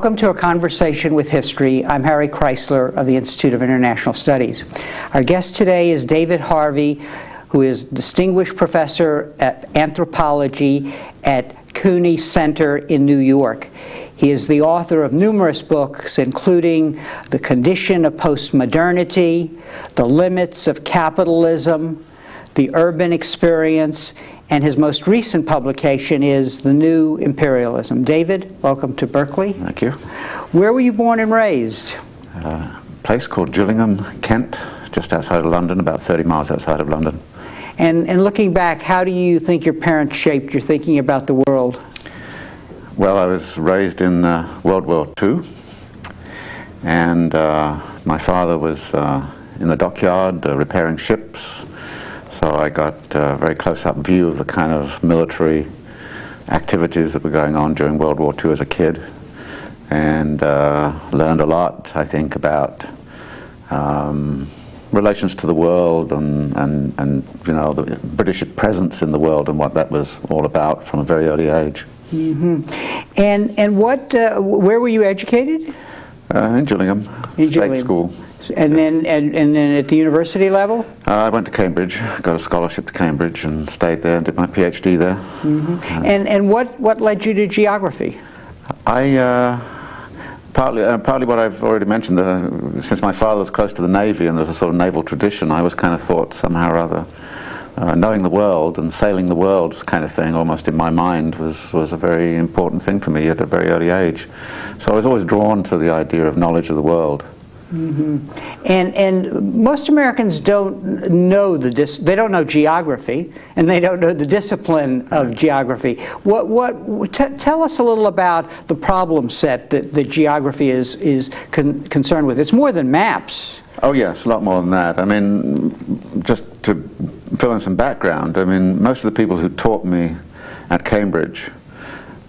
Welcome to a conversation with history. I'm Harry Kreisler of the Institute of International Studies. Our guest today is David Harvey, who is Distinguished Professor at Anthropology at CUNY Center in New York. He is the author of numerous books, including The Condition of Postmodernity, The Limits of Capitalism, The Urban Experience, and his most recent publication is The New Imperialism. David, welcome to Berkeley. Thank you. Where were you born and raised? Uh, a place called Gillingham, Kent, just outside of London, about 30 miles outside of London. And, and looking back, how do you think your parents shaped your thinking about the world? Well, I was raised in uh, World War II, and uh, my father was uh, in the dockyard uh, repairing ships, so I got a very close-up view of the kind of military activities that were going on during World War II as a kid, and uh, learned a lot, I think, about um, relations to the world and, and, and you know the British presence in the world and what that was all about from a very early age. Mm-hmm. And and what? Uh, where were you educated? Uh, in Gillingham, In State Gillingham. School. And then and, and then at the university level? Uh, I went to Cambridge, got a scholarship to Cambridge, and stayed there and did my PhD there. And and what what led you to geography? I uh, partly uh, partly what I've already mentioned. Uh, since my father was close to the navy and there's a sort of naval tradition, I was kind of thought somehow or other. Uh, knowing the world and sailing the world kind of thing almost in my mind was, was a very important thing for me at a very early age. So I was always drawn to the idea of knowledge of the world. Mm-hmm. And and most Americans don't know the dis- they don't know geography and they don't know the discipline of geography. What what tell us a little about the problem set that, that geography is is con- concerned with. It's more than maps. Oh yes, a lot more than that. I mean, just to fill in some background, I mean, most of the people who taught me at Cambridge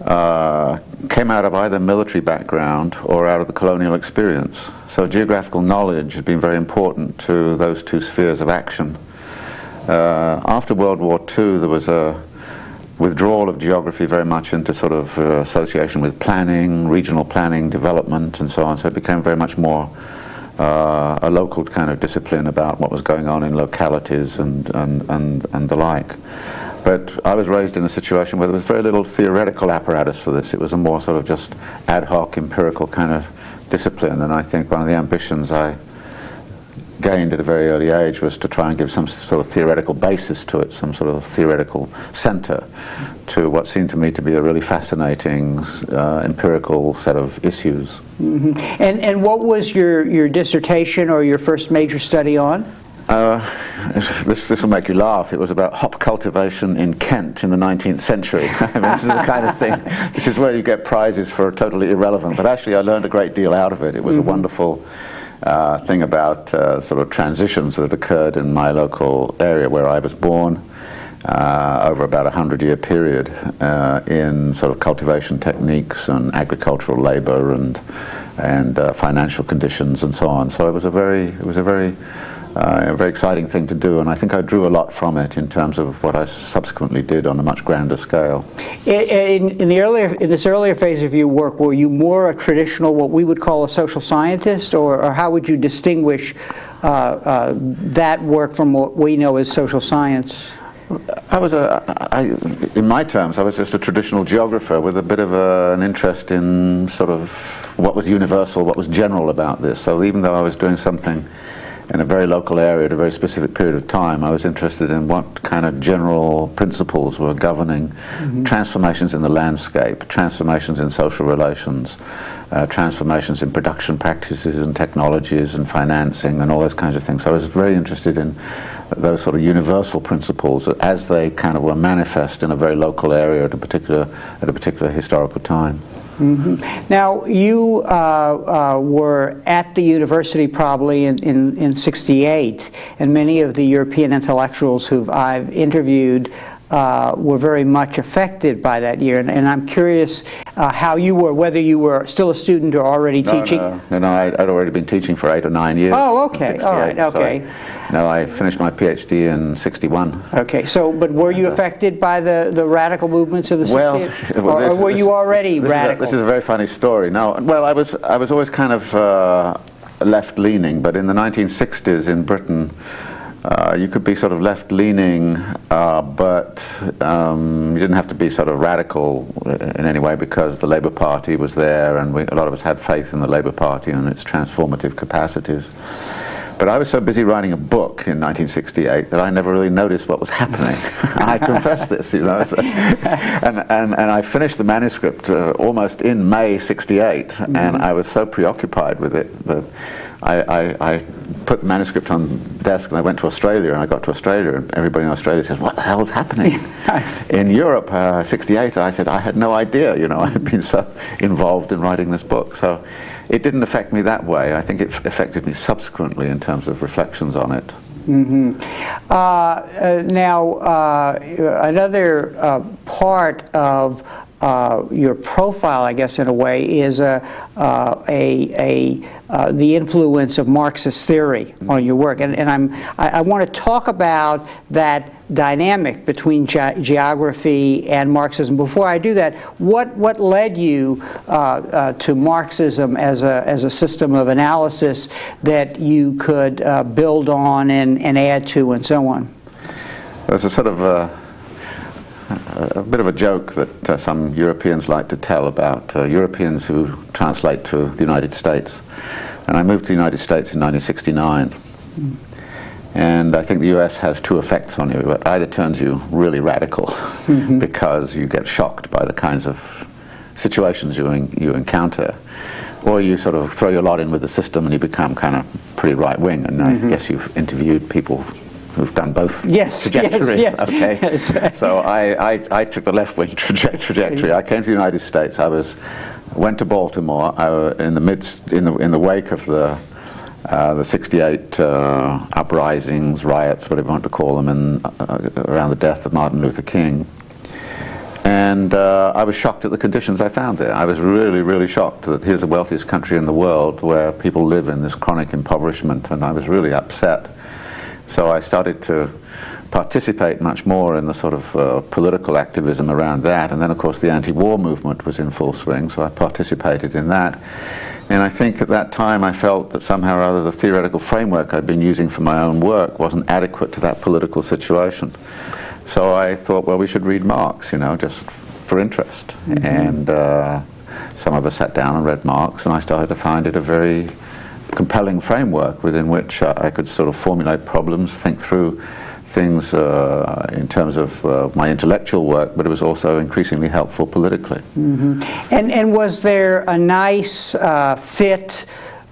uh, came out of either military background or out of the colonial experience. So geographical knowledge had been very important to those two spheres of action. Uh, after World War II, there was a withdrawal of geography very much into sort of uh, association with planning, regional planning, development, and so on. So it became very much more uh, a local kind of discipline about what was going on in localities and, and, and, and the like. But I was raised in a situation where there was very little theoretical apparatus for this. It was a more sort of just ad hoc, empirical kind of discipline. And I think one of the ambitions I gained at a very early age was to try and give some sort of theoretical basis to it, some sort of theoretical center to what seemed to me to be a really fascinating uh, empirical set of issues. And and what was your your dissertation or your first major study on? Uh, this, this will make you laugh. It was about hop cultivation in Kent in the 19th century. I mean, this is the kind of thing, this is where you get prizes for totally irrelevant. But actually, I learned a great deal out of it. It was a wonderful uh, thing about uh, sort of transitions that had occurred in my local area where I was born. Uh, over about a hundred year period uh, in sort of cultivation techniques and agricultural labor and and uh, financial conditions and so on. So it was a very it was a very uh, a very exciting thing to do, and I think I drew a lot from it in terms of what I subsequently did on a much grander scale. In, in the earlier, in this earlier phase of your work, were you more a traditional, what we would call a social scientist, or, or how would you distinguish uh, uh, that work from what we know as social science? I was a, I, in my terms, I was just a traditional geographer with a bit of a, an interest in sort of what was universal, what was general about this. So even though I was doing something in a very local area at a very specific period of time, I was interested in what kind of general principles were governing transformations in the landscape, transformations in social relations, uh, transformations in production practices and technologies and financing and all those kinds of things. So I was very interested in those sort of universal principles as they kind of were manifest in a very local area at a particular at a particular historical time. Now, you uh, uh, were at the university probably in, in, in 68, and many of the European intellectuals who I've interviewed uh, were very much affected by that year. And, and I'm curious uh, how you were, whether you were still a student or already no, teaching. No, no, no I'd, I'd, already been teaching for eight or nine years. Oh, okay, all right, okay. So no, I finished my PhD in 61. Okay, so, but were you affected by the, the radical movements of the well, 60s? Or, or were you already this radical? Is a, this is a very funny story. No, well, I was, I was always kind of uh, left-leaning, but in the 1960s in Britain, uh, you could be sort of left-leaning, uh, but um, you didn't have to be sort of radical in any way because the Labour Party was there and we, a lot of us had faith in the Labour Party and its transformative capacities. But I was so busy writing a book in 1968 that I never really noticed what was happening. I confess this, you know. So, and, and, and I finished the manuscript uh, almost in May 68, mm -hmm. and I was so preoccupied with it that I, I, I, put the manuscript on the desk and I went to Australia and I got to Australia and everybody in Australia says, what the hell is happening? in Europe, uh, 68, I said, I had no idea, you know, I had been so involved in writing this book. So it didn't affect me that way. I think it affected me subsequently in terms of reflections on it. Mm -hmm. uh, uh, now, uh, another uh, part of uh, your profile, I guess, in a way, is a, uh, a, a uh, the influence of Marxist theory mm -hmm. on your work. And, and I'm, I, I want to talk about that dynamic between ge geography and Marxism. Before I do that, what, what led you uh, uh, to Marxism as a, as a system of analysis that you could uh, build on and, and add to and so on? There's a sort of a bit of a joke that uh, some Europeans like to tell about uh, Europeans who translate to the United States. And I moved to the United States in 1969. Mm. And I think the US has two effects on you. It either turns you really radical mm -hmm. because you get shocked by the kinds of situations you, you encounter, or you sort of throw your lot in with the system and you become kind of pretty right wing. And mm -hmm. I mm-hmm. guess you've interviewed people who've done both yes, trajectories. Yes, yes, okay. Yes. So I, I, I, took the left wing traje trajectory. I came to the United States. I was went to Baltimore I, in the midst in the in the wake of the uh, the 68 uh, uprisings, riots, whatever you want to call them, and uh, around the death of Martin Luther King. And uh, I was shocked at the conditions I found there. I was really, really shocked that here's the wealthiest country in the world where people live in this chronic impoverishment, and I was really upset so I started to participate much more in the sort of uh, political activism around that. And then, of course, the anti-war movement was in full swing, so I participated in that. And I think at that time I felt that somehow or other the theoretical framework I'd been using for my own work wasn't adequate to that political situation. So I thought, well, we should read Marx, you know, just for interest. Mm -hmm. And uh, some of us sat down and read Marx, and I started to find it a very compelling framework within which I could sort of formulate problems, think through things uh, in terms of uh, my intellectual work, but it was also increasingly helpful politically. Mm -hmm. And, and was there a nice uh, fit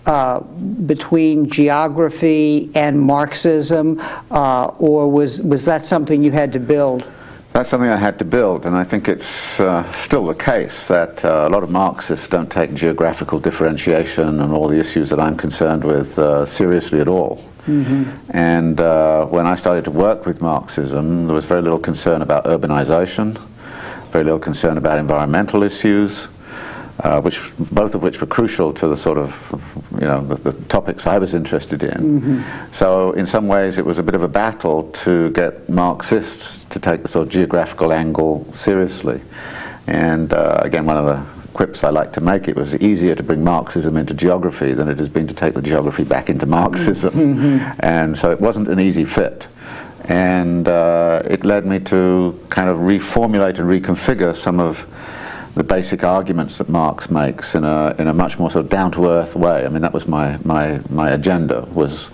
uh, between geography and Marxism, uh, or was, was that something you had to build? That's something I had to build, and I think it's uh, still the case that uh, a lot of Marxists don't take geographical differentiation and all the issues that I'm concerned with uh, seriously at all. Mm -hmm. And uh, when I started to work with Marxism, there was very little concern about urbanization, very little concern about environmental issues, uh, which both of which were crucial to the sort of you know the, the topics I was interested in. Mm -hmm. So in some ways it was a bit of a battle to get Marxists to take the sort of geographical angle seriously. And uh, again, one of the quips I like to make, it was easier to bring Marxism into geography than it has been to take the geography back into Marxism. Mm -hmm. And so it wasn't an easy fit. And uh, it led me to kind of reformulate and reconfigure some of the basic arguments that Marx makes in a, in a much more sort of down-to-earth way. I mean, that was my, my, my agenda, was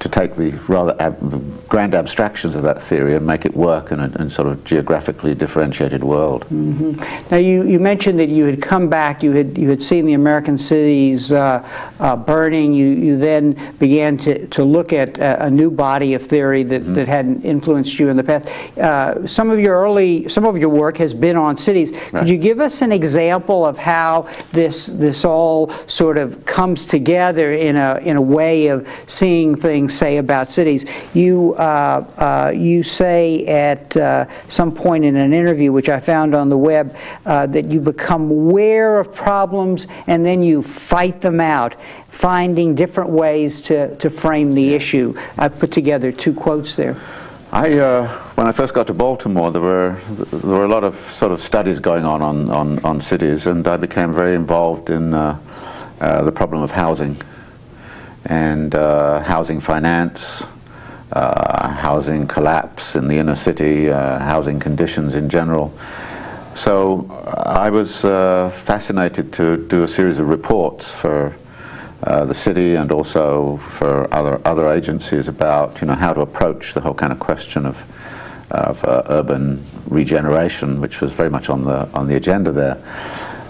to take the rather ab grand abstractions of that theory and make it work in a in sort of geographically differentiated world. Mm -hmm. Now you, you mentioned that you had come back, you had you had seen the American cities uh, uh, burning. You you then began to, to look at a, a new body of theory that, mm -hmm. that had influenced you in the past. Uh, some of your early some of your work has been on cities. Right. Could you give us an example of how this this all sort of comes together in a in a way of seeing things things say about cities. You, uh, uh, you say at uh, some point in an interview, which I found on the web, uh, that you become aware of problems and then you fight them out, finding different ways to, to frame the issue. I put together two quotes there. I, uh, when I first got to Baltimore, there were there were a lot of sort of studies going on on, on, on cities, and I became very involved in uh, uh, the problem of housing and uh, housing finance, uh, housing collapse in the inner city, uh, housing conditions in general. So I was fascinated to do a series of reports for uh, the city and also for other other agencies about you know how to approach the whole kind of question of of uh, urban regeneration, which was very much on the on the agenda there.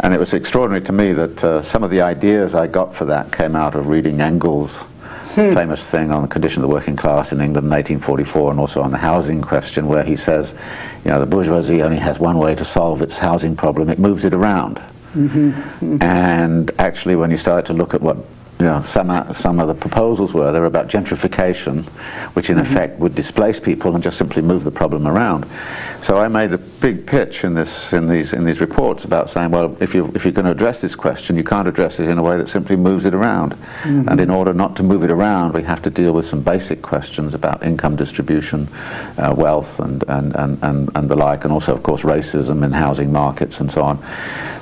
And it was extraordinary to me that uh, some of the ideas I got for that came out of reading Engels' hmm. famous thing on the condition of the working class in England in 1844 and also on the housing question where he says, you know, the bourgeoisie only has one way to solve its housing problem, it moves it around. Mm -hmm. And actually when you start to look at what you know, some, uh, some of the proposals were, they were about gentrification, which in mm -hmm. effect would displace people and just simply move the problem around. So I made a big pitch in, this, in, these, in these reports about saying, well, if, you, if you're going to address this question, you can't address it in a way that simply moves it around. Mm -hmm. And in order not to move it around, we have to deal with some basic questions about income distribution, uh, wealth, and, and, and, and, and the like, and also, of course, racism in housing markets and so on.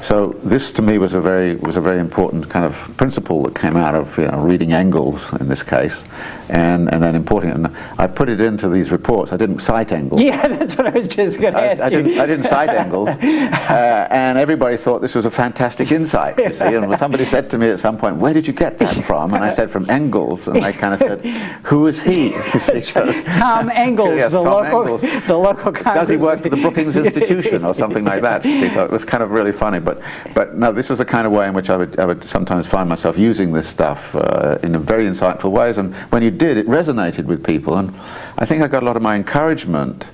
So this, to me, was a very, was a very important kind of principle that came out of you know, reading Engels in this case, and, and then importing it. And I put it into these reports. I didn't cite Engels. Yeah, that's what I was just going to ask I, you. Didn't, I didn't cite Engels, uh, and everybody thought this was a fantastic insight. You see, and somebody said to me at some point, "Where did you get that from?" And I said, "From Engels." And they kind of said, "Who is he?" See, so, Tom Engels, yes, the Tom local, Engels. the local. Does he work for the Brookings Institution or something like that? See, so it was kind of really funny. But but no, this was the kind of way in which I would I would sometimes find myself using this stuff uh, in very insightful ways. And when you did, it resonated with people. And I think I got a lot of my encouragement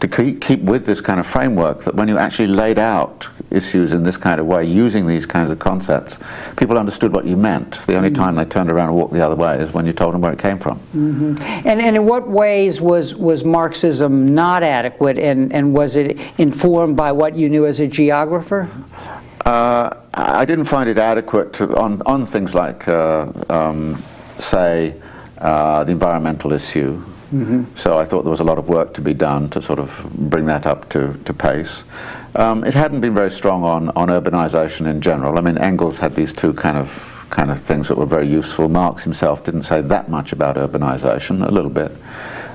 to keep, keep with this kind of framework that when you actually laid out issues in this kind of way, using these kinds of concepts, people understood what you meant. The only mm -hmm. time they turned around and walked the other way is when you told them where it came from. Mm -hmm. And, and in what ways was, was Marxism not adequate, and, and was it informed by what you knew as a geographer? Uh, I didn't find it adequate to, on, on things like, uh, um, say, uh, the environmental issue. Mm -hmm. So I thought there was a lot of work to be done to sort of bring that up to, to pace. Um, it hadn't been very strong on, on urbanization in general. I mean, Engels had these two kind of kind of things that were very useful. Marx himself didn't say that much about urbanization, a little bit.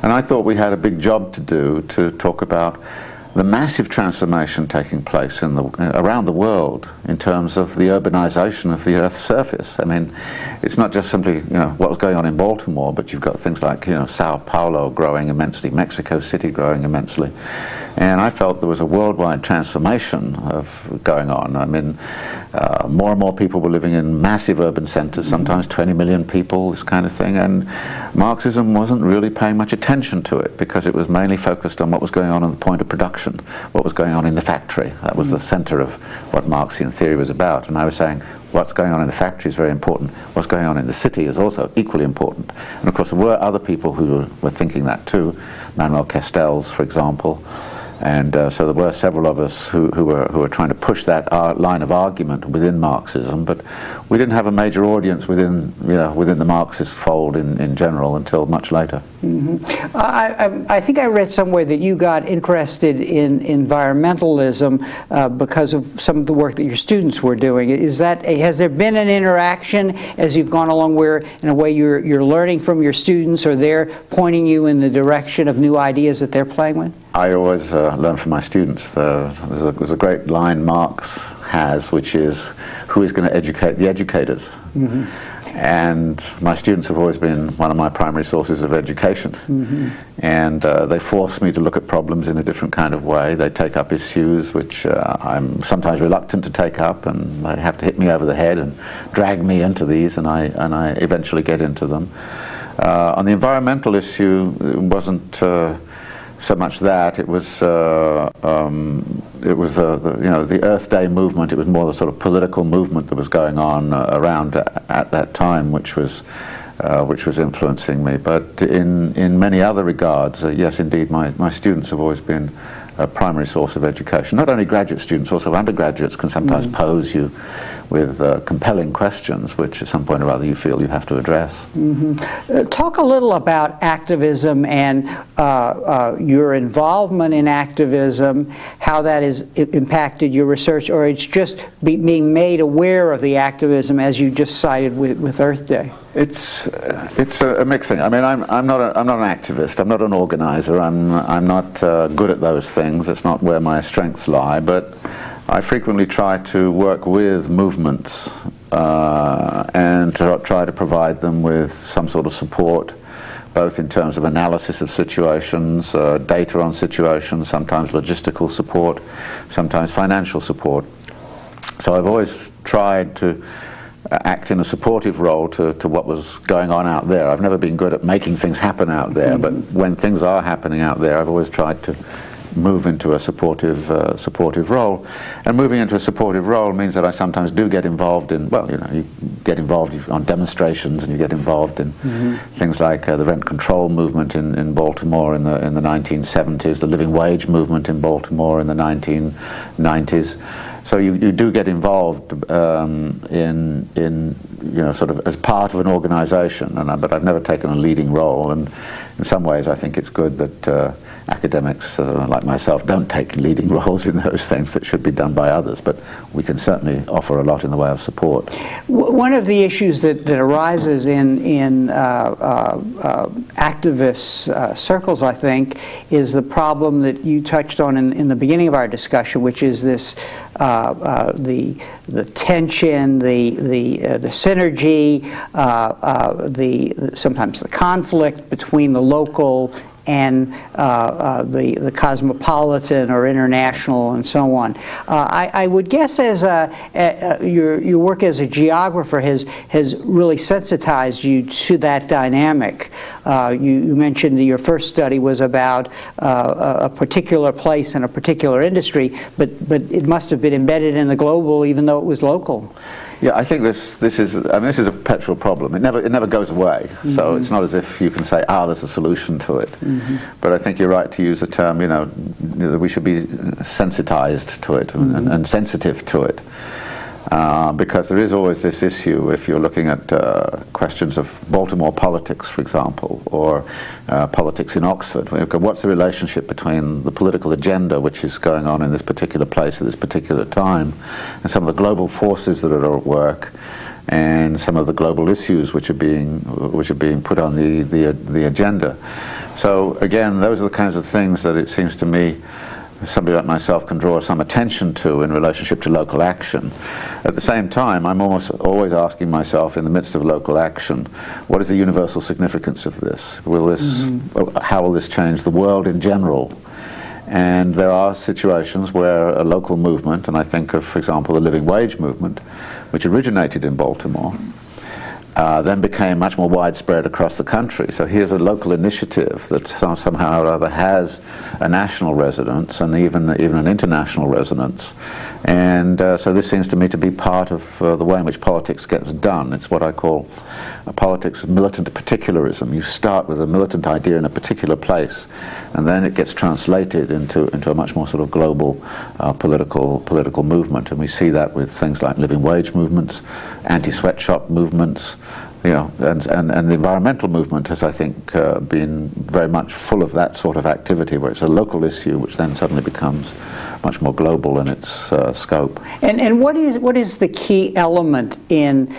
And I thought we had a big job to do to talk about the massive transformation taking place in the, around the world in terms of the urbanization of the Earth's surface. I mean, it's not just simply you know what was going on in Baltimore, but you've got things like you know Sao Paulo growing immensely, Mexico City growing immensely, and I felt there was a worldwide transformation of going on. I mean, uh, more and more people were living in massive urban centers, sometimes 20 million people, this kind of thing, and Marxism wasn't really paying much attention to it because it was mainly focused on what was going on at the point of production, what was going on in the factory. That was the mm. center of what Marxian theory was about. And I was saying, what's going on in the factory is very important. What's going on in the city is also equally important. And of course, there were other people who were, were thinking that too. Manuel Castells, for example. And uh, so there were several of us who, who, were, who were trying to push that uh, line of argument within Marxism, but we didn't have a major audience within, you know, within the Marxist fold in, in general until much later. Mm -hmm. I, I, think I read somewhere that you got interested in environmentalism uh, because of some of the work that your students were doing. Is that, has there been an interaction as you've gone along where, in a way, you're, you're learning from your students or they're pointing you in the direction of new ideas that they're playing with? I always uh, learn from my students. The, there's, a, there's, a, great line Marx has, which is, who is going to educate the educators? Mm -hmm. And my students have always been one of my primary sources of education. Mm -hmm. And uh, they force me to look at problems in a different kind of way. They take up issues which uh, I'm sometimes reluctant to take up, and they have to hit me over the head and drag me into these, and I, and I eventually get into them. Uh, on the environmental issue, it wasn't uh, so much that it was uh, um, it was the, the, you know the Earth Day movement. It was more the sort of political movement that was going on uh, around at that time, which was uh, which was influencing me. But in in many other regards, uh, yes, indeed, my my students have always been a primary source of education. Not only graduate students, also undergraduates can sometimes mm. pose you with uh, compelling questions, which at some point or other you feel you have to address. Mm-hmm. Uh, talk a little about activism and uh, uh your involvement in activism, how that has impacted your research, or it's just be, being made aware of the activism as you just cited with, with Earth Day. It's it's a, a mixed thing. I mean, I'm I'm not a, I'm not an activist. I'm not an organizer. I'm I'm not uh, good at those things. It's not where my strengths lie. But I frequently try to work with movements uh, and to try to provide them with some sort of support, both in terms of analysis of situations, uh, data on situations, sometimes logistical support, sometimes financial support. So I've always tried to act in a supportive role to, to what was going on out there. I've never been good at making things happen out there, but when things are happening out there, I've always tried to move into a supportive uh, supportive role. And moving into a supportive role means that I sometimes do get involved in well, you know, you get involved on demonstrations and you get involved in mm-hmm. things like uh, the rent control movement in, in Baltimore in the in the 1970s, the living wage movement in Baltimore in the 1990s. So you, you do get involved um, in in you know sort of as part of an organisation, and I, but I've never taken a leading role. And in some ways, I think it's good that. Uh, academics uh, like myself don't take leading roles in those things that should be done by others, but we can certainly offer a lot in the way of support. One of the issues that, that arises in, in uh, uh, uh activist uh, circles, I think, is the problem that you touched on in, in the beginning of our discussion, which is this the the tension, the the uh, the synergy, uh, uh, the sometimes the conflict between the local and uh, uh, the, the cosmopolitan or international and so on. Uh, I, I, would guess as a, a, your, your work as a geographer has, has really sensitized you to that dynamic. Uh, you, you, mentioned your first study was about uh, a particular place and a particular industry, but, but it must have been embedded in the global even though it was local. Yeah, I think this this is I mean this is a perpetual problem. It never it never goes away. Mm-hmm. So it's not as if you can say ah there's a solution to it. Mm-hmm. But I think you're right to use the term. You know, that we should be sensitized to it mm-hmm. and, and sensitive to it. Uh, because there is always this issue if you're looking at uh, questions of Baltimore politics, for example, or uh, politics in Oxford. What's the relationship between the political agenda which is going on in this particular place at this particular time and some of the global forces that are at work? and some of the global issues which are being which are being put on the, the the agenda. So again, those are the kinds of things that it seems to me somebody like myself can draw some attention to in relationship to local action. At the same time, I'm almost always asking myself in the midst of local action, what is the universal significance of this? Will this, mm-hmm. how will this change the world in general? And there are situations where a local movement, and I think of, for example, the living wage movement, which originated in Baltimore, uh, then became much more widespread across the country. So here's a local initiative that somehow or other has a national resonance and even even an international resonance. And uh, so this seems to me to be part of uh, the way in which politics gets done. It's what I call a politics of militant particularism. You start with a militant idea in a particular place, and then it gets translated into into a much more sort of global uh, political political movement. And we see that with things like living wage movements, anti-sweatshop movements you know, and, and, and the environmental movement has, I think, uh, been very much full of that sort of activity where it's a local issue which then suddenly becomes much more global in its uh, scope. And, and what, is, what is the key element in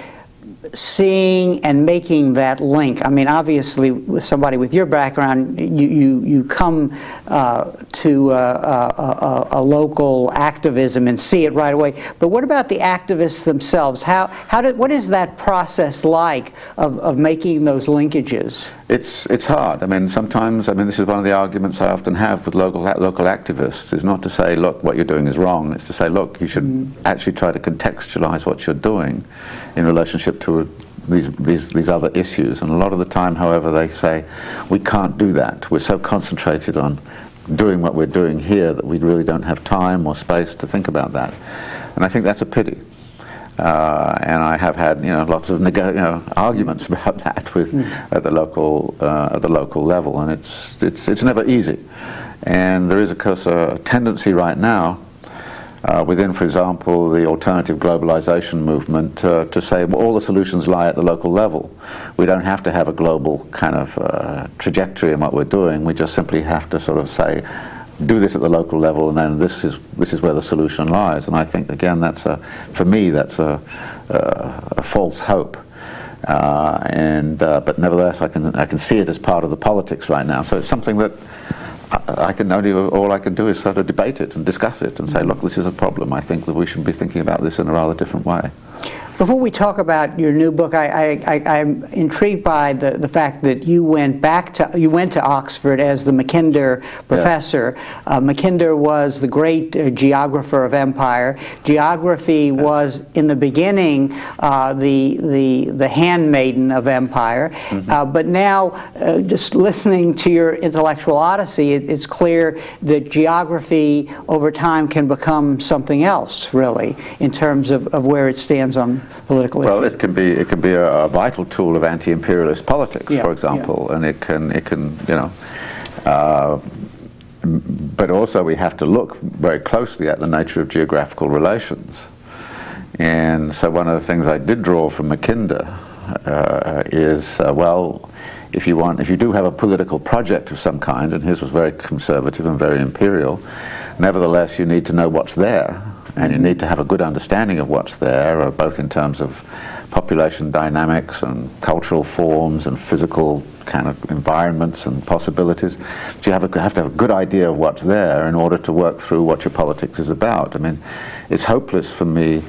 seeing and making that link. I mean, obviously, with somebody with your background, you you, you come uh, to uh, a, a, local activism and see it right away. But what about the activists themselves? How how did what is that process like of, of making those linkages? It's it's hard. I mean, sometimes I mean this is one of the arguments I often have with local local activists is not to say, look, what you're doing is wrong. It's to say, look, you should mm. actually try to contextualize what you're doing in relationship to these, these, these other issues. And a lot of the time, however, they say, we can't do that. We're so concentrated on doing what we're doing here that we really don't have time or space to think about that. And I think that's a pity. Uh, and I have had you know lots of you know, arguments about that with mm. at the local uh, at the local level, and it's it's it's never easy. And there is of course a tendency right now uh, within, for example, the alternative globalization movement uh, to say well, all the solutions lie at the local level. We don't have to have a global kind of uh, trajectory in what we're doing. We just simply have to sort of say, do this at the local level, and then this is this is where the solution lies. And I think again, that's a for me that's a, a, a false hope. Uh, and uh, but nevertheless, I can I can see it as part of the politics right now. So it's something that I can only, all I can do is sort of debate it and discuss it and say, look, this is a problem. I think that we should be thinking about this in a rather different way. Before we talk about your new book, I, am intrigued by the, the fact that you went back to you went to Oxford as the Mackinder professor. Yeah. Uh, Mackinder was the great uh, geographer of empire. Geography yeah. was in the beginning uh, the the the handmaiden of empire, mm -hmm. but now uh, just listening to your intellectual odyssey, it, it's clear that geography over time can become something else, really, in terms of, of where it stands on political Well, it can be it can be a, a vital tool of anti-imperialist politics, yeah, for example, yeah. and it can it can you know. Uh, but also we have to look very closely at the nature of geographical relations. And so one of the things I did draw from Mackinder uh, is, uh, well, if you want, if you do have a political project of some kind, and his was very conservative and very imperial, nevertheless you need to know what's there and you need to have a good understanding of what's there, uh, both in terms of population dynamics and cultural forms and physical kind of environments and possibilities. But you have, a, have to have a good idea of what's there in order to work through what your politics is about. I mean, it's hopeless for me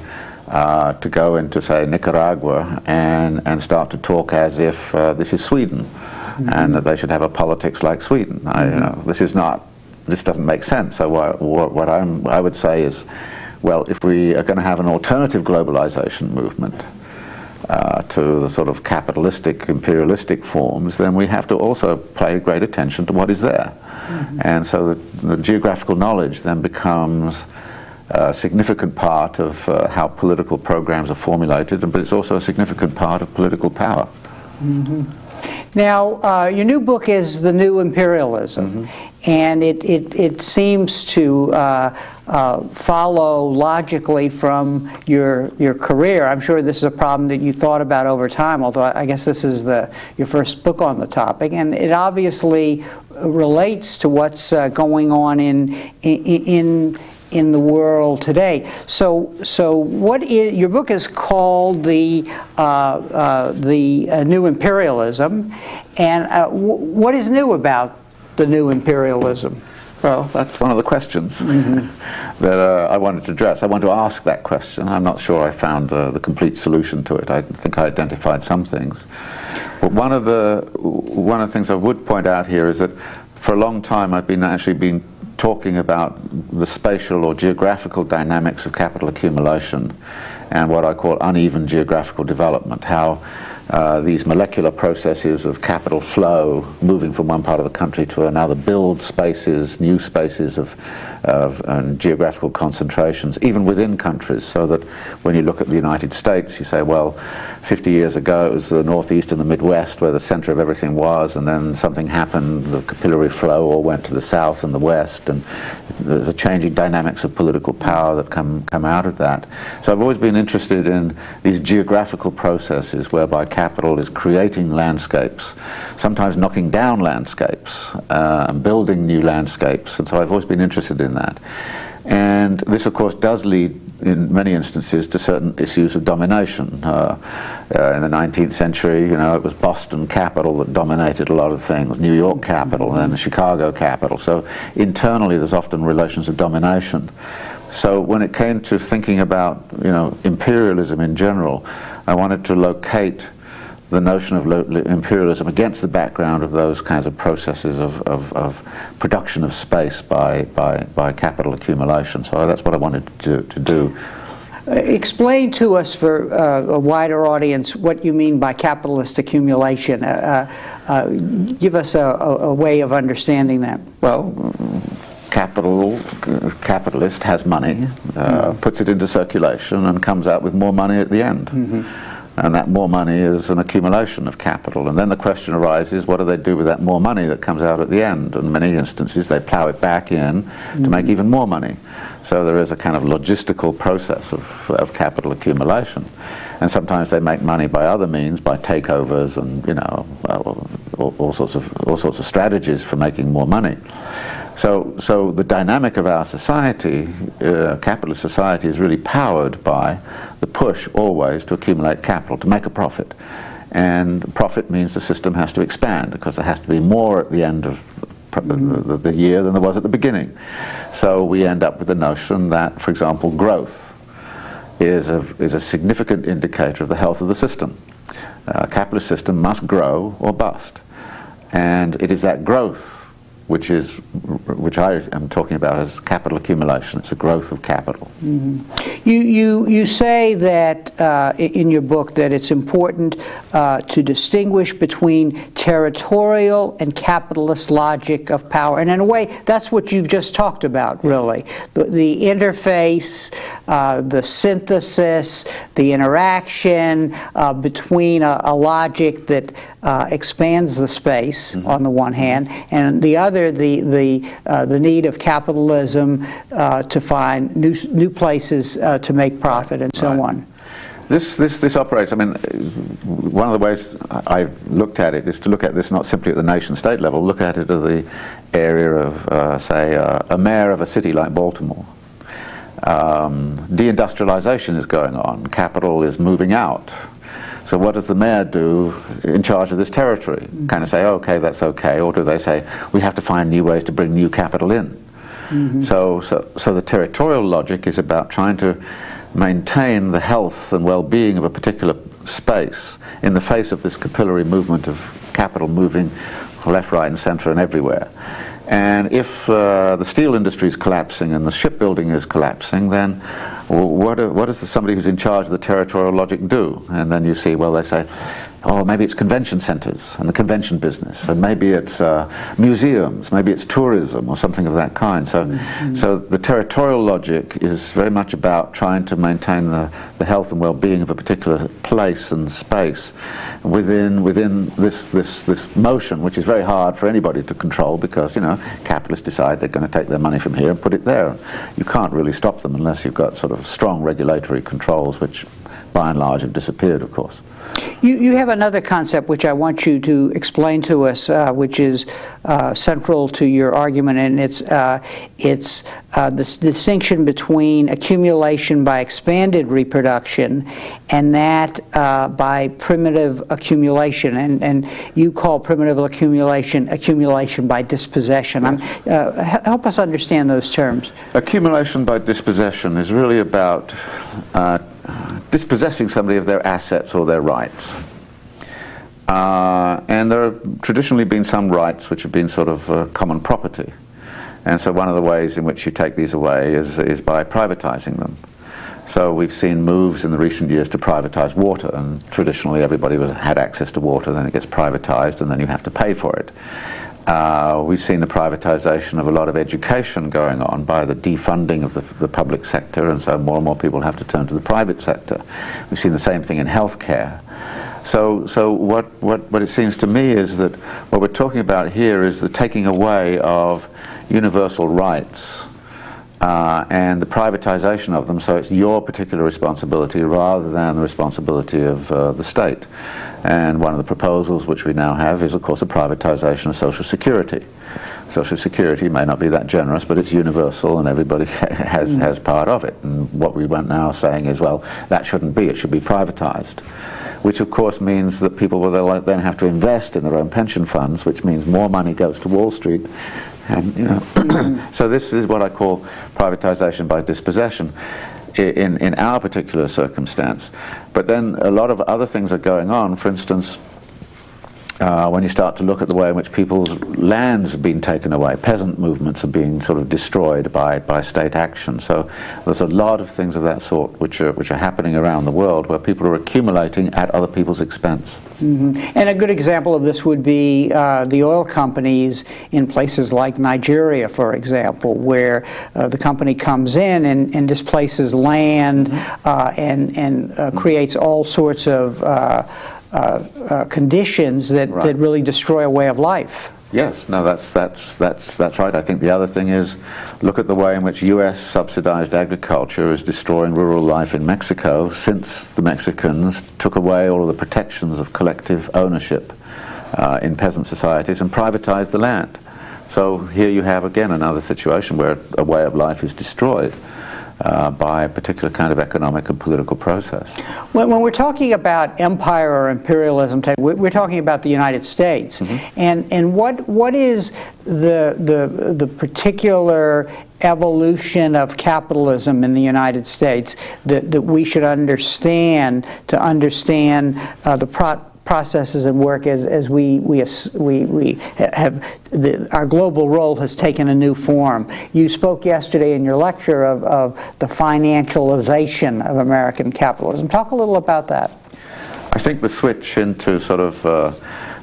uh, to go into, say, Nicaragua and, and start to talk as if uh, this is Sweden mm -hmm. and that they should have a politics like Sweden. I, you know, this is not, this doesn't make sense. So what, what I'm, I would say is, well, if we are going to have an alternative globalization movement uh, to the sort of capitalistic, imperialistic forms, then we have to also pay great attention to what is there. Mm -hmm. And so the, the, geographical knowledge then becomes a significant part of uh, how political programs are formulated, but it's also a significant part of political power. Mm -hmm. Now, uh, your new book is The New Imperialism. Mm -hmm. And it, it, it seems to uh, uh, follow logically from your, your career. I'm sure this is a problem that you thought about over time, although I guess this is the, your first book on the topic. And it obviously relates to what's uh, going on in, in, in the world today. So, so what is your book is called the uh, uh, the uh, New Imperialism, and uh, what is new about the new imperialism? Well, that's one of the questions mm -hmm. that uh, I wanted to address. I want to ask that question. I'm not sure I found uh, the complete solution to it. I think I identified some things. But one of the one of the things I would point out here is that for a long time I've been actually been talking about the spatial or geographical dynamics of capital accumulation and what I call uneven geographical development. How uh, these molecular processes of capital flow moving from one part of the country to another build spaces, new spaces of, of geographical concentrations, even within countries, so that when you look at the United States, you say, well, 50 years ago it was the Northeast and the Midwest where the center of everything was, and then something happened, the capillary flow all went to the South and the West, and there's a changing dynamics of political power that come, come out of that. So I've always been interested in these geographical processes whereby capital is creating landscapes, sometimes knocking down landscapes uh, and building new landscapes. And so I've always been interested in that. And this, of course, does lead in many instances to certain issues of domination. Uh, uh, in the 19th century, you know, it was Boston capital that dominated a lot of things, New York capital, and then Chicago capital. So internally, there's often relations of domination. So when it came to thinking about, you know, imperialism in general, I wanted to locate the notion of imperialism against the background of those kinds of processes of, of, of, production of space by, by, by capital accumulation. So that's what I wanted to, to do. explain to us for uh, a wider audience what you mean by capitalist accumulation. Uh, uh, give us a, a, way of understanding that. Well, capital capitalist has money, mm. puts it into circulation, and comes out with more money at the end. Mm -hmm and that more money is an accumulation of capital. And then the question arises, what do they do with that more money that comes out at the end? In many instances, they plow it back in mm. to make even more money. So there is a kind of logistical process of, of capital accumulation. And sometimes they make money by other means, by takeovers and, you know, all, all sorts, of, all sorts of strategies for making more money. So, so the dynamic of our society, uh, capitalist society, is really powered by the push always to accumulate capital, to make a profit. And profit means the system has to expand because there has to be more at the end of the, the year than there was at the beginning. So we end up with the notion that, for example, growth is a, is a significant indicator of the health of the system. A capitalist system must grow or bust. And it is that growth which is which I am talking about as capital accumulation. It's the growth of capital. Mm -hmm. You you you say that uh, in your book that it's important uh, to distinguish between territorial and capitalist logic of power, and in a way, that's what you've just talked about, really. The, the interface, uh, the synthesis, the interaction uh, between a, a, logic that uh, expands the space mm -hmm. on the one hand, and the other the, the, uh, the need of capitalism uh, to find new, new places uh, to make profit and so right. on. This, this, this operates, I mean, one of the ways I've looked at it is to look at this not simply at the nation state level, look at it at the area of, uh, say, uh, a mayor of a city like Baltimore. Um, deindustrialization is going on, capital is moving out so what does the mayor do in charge of this territory? Kind of say, oh, okay, that's okay, or do they say, we have to find new ways to bring new capital in? Mm -hmm. So, so, so the territorial logic is about trying to maintain the health and well-being of a particular space in the face of this capillary movement of capital moving left, right, and center and everywhere. And if uh, the steel industry is collapsing and the shipbuilding is collapsing, then what, what does the, somebody who's in charge of the territorial logic do? And then you see, well, they say, oh, maybe it's convention centers and the convention business, and maybe it's uh, museums, maybe it's tourism or something of that kind. So, mm -hmm. so the territorial logic is very much about trying to maintain the, the health and well-being of a particular place and space within within this this this motion, which is very hard for anybody to control because you know capitalists decide they're going to take their money from here and put it there. You can't really stop them unless you've got sort of strong regulatory controls, which by and large have disappeared, of course. You, you have another concept which I want you to explain to us, uh, which is uh, central to your argument, and it's, uh, it's uh, the distinction between accumulation by expanded reproduction and that uh, by primitive accumulation. And, and you call primitive accumulation accumulation by dispossession. Yes. Uh, help us understand those terms. Accumulation by dispossession is really about dispossessing somebody of their assets or their rights. Uh, and there have traditionally been some rights which have been sort of uh, common property. And so one of the ways in which you take these away is, is by privatizing them. So we've seen moves in the recent years to privatize water, and traditionally everybody was, had access to water, then it gets privatized, and then you have to pay for it. Uh, we've seen the privatization of a lot of education going on by the defunding of the, the, public sector, and so more and more people have to turn to the private sector. We've seen the same thing in healthcare. So, so what, what, what it seems to me is that what we're talking about here is the taking away of universal rights uh, and the privatization of them, so it's your particular responsibility rather than the responsibility of uh, the state. And one of the proposals which we now have is, of course, the privatization of Social Security. Social Security may not be that generous, but it's universal and everybody has, mm. has part of it. And what we went now saying is, well, that shouldn't be, it should be privatized. Which of course means that people will then have to invest in their own pension funds, which means more money goes to Wall Street and, you know, so this is what I call privatization by dispossession in, in our particular circumstance. But then a lot of other things are going on. For instance, uh, when you start to look at the way in which people's lands have been taken away, peasant movements are being sort of destroyed by, by state action. So there's a lot of things of that sort which are, which are happening around the world where people are accumulating at other people's expense. Mm -hmm. And a good example of this would be uh, the oil companies in places like Nigeria, for example, where uh, the company comes in and, and displaces land mm -hmm. and, and uh, creates all sorts of uh, uh, uh, conditions that, right. that really destroy a way of life. Yes, no, that's, that's, that's, that's right. I think the other thing is look at the way in which U.S. subsidized agriculture is destroying rural life in Mexico since the Mexicans took away all of the protections of collective ownership uh, in peasant societies and privatized the land. So here you have again another situation where a way of life is destroyed uh, by a particular kind of economic and political process. When, when, we're talking about empire or imperialism, we're talking about the United States. Mm -hmm. And, and what, what is the, the, the particular evolution of capitalism in the United States that, that we should understand to understand uh, the pro processes and work as, as we, we, we, we have, the, our global role has taken a new form. You spoke yesterday in your lecture of, of the financialization of American capitalism. Talk a little about that. I think the switch into sort of uh,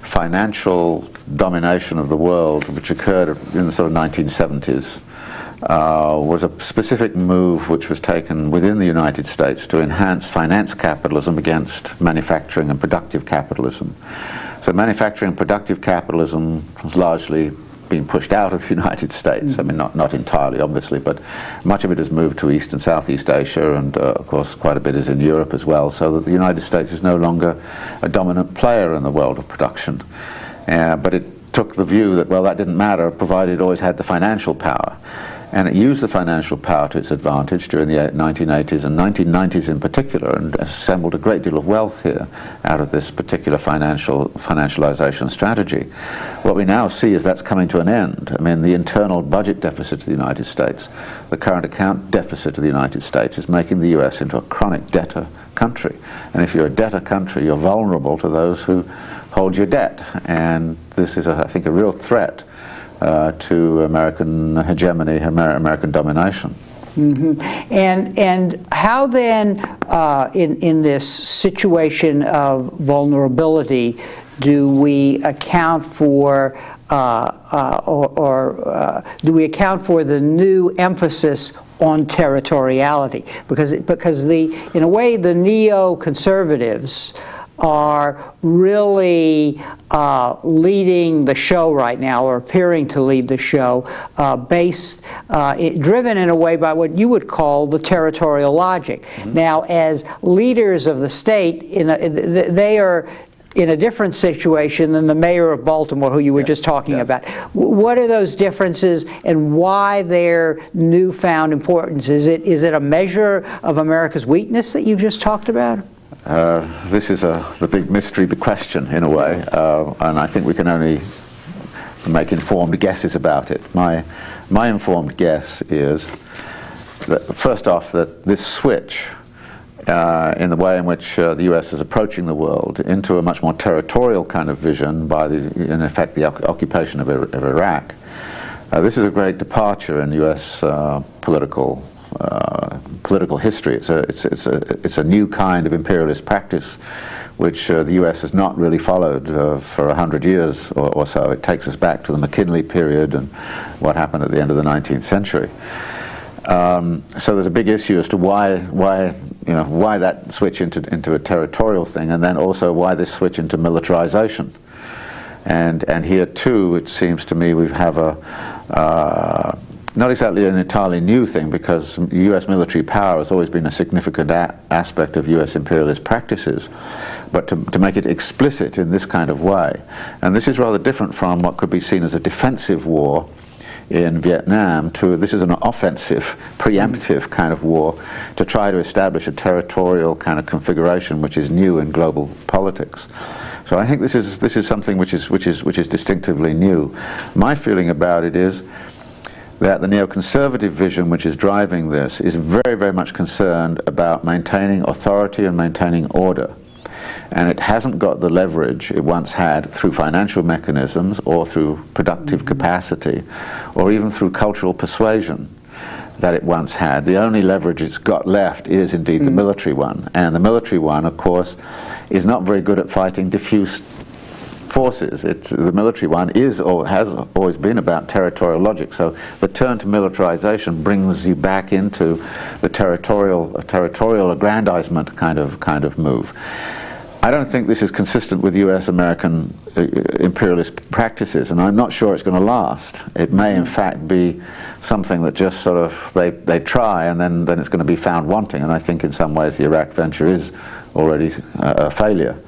financial domination of the world, which occurred in the sort of 1970s, uh, was a specific move which was taken within the United States to enhance finance capitalism against manufacturing and productive capitalism. So manufacturing and productive capitalism has largely been pushed out of the United States. Mm. I mean, not, not entirely, obviously, but much of it has moved to East and Southeast Asia, and uh, of course, quite a bit is in Europe as well, so that the United States is no longer a dominant player in the world of production. Uh, but it took the view that, well, that didn't matter, provided it always had the financial power and it used the financial power to its advantage during the 1980s and 1990s in particular and assembled a great deal of wealth here out of this particular financial financialization strategy. What we now see is that's coming to an end. I mean, the internal budget deficit of the United States, the current account deficit of the United States is making the US into a chronic debtor country. And if you're a debtor country, you're vulnerable to those who hold your debt. And this is, a, I think, a real threat uh, to American hegemony, American domination. Mm -hmm. And and how then, uh, in in this situation of vulnerability, do we account for uh, uh or, or uh, do we account for the new emphasis on territoriality? Because because the in a way the neoconservatives are really uh, leading the show right now, or appearing to lead the show, uh, based, uh, it, driven in a way by what you would call the territorial logic. Mm -hmm. Now, as leaders of the state, in a, they are in a different situation than the mayor of Baltimore, who you were yes, just talking yes. about. What are those differences and why their newfound importance? Is it, is it a measure of America's weakness that you just talked about? Uh, this is a, the big mystery the question in a way, uh, and I think we can only make informed guesses about it. My, my informed guess is that, first off, that this switch uh, in the way in which uh, the US is approaching the world into a much more territorial kind of vision by, the, in effect, the occupation of, of Iraq. Uh, this is a great departure in US political political history. It's a, it's, it's, a, it's a new kind of imperialist practice which uh, the US has not really followed uh, for a hundred years or, or, so. It takes us back to the McKinley period and what happened at the end of the 19th century. Um, so there's a big issue as to why, why, you know, why that switch into, into a territorial thing, and then also why this switch into militarization. And, and here too, it seems to me we have a, uh, not exactly an entirely new thing because U.S. military power has always been a significant aspect of U.S. imperialist practices, but to, to make it explicit in this kind of way. And this is rather different from what could be seen as a defensive war in Vietnam to this is an offensive, preemptive kind of war to try to establish a territorial kind of configuration which is new in global politics. So I think this is this is something which is which is which is distinctively new. My feeling about it is that the neoconservative vision which is driving this is very, very much concerned about maintaining authority and maintaining order. And it hasn't got the leverage it once had through financial mechanisms or through productive capacity or even through cultural persuasion that it once had. The only leverage it's got left is indeed the mm. military one. And the military one, of course, is not very good at fighting diffuse forces. It's, the military one is or has always been about territorial logic. So the turn to militarization brings you back into the territorial, territorial aggrandizement kind of, kind of move. I don't think this is consistent with US American uh, imperialist practices, and I'm not sure it's going to last. It may, in fact, be something that just sort of they, they try and then, then it's going to be found wanting. And I think in some ways the Iraq venture is already a, a failure.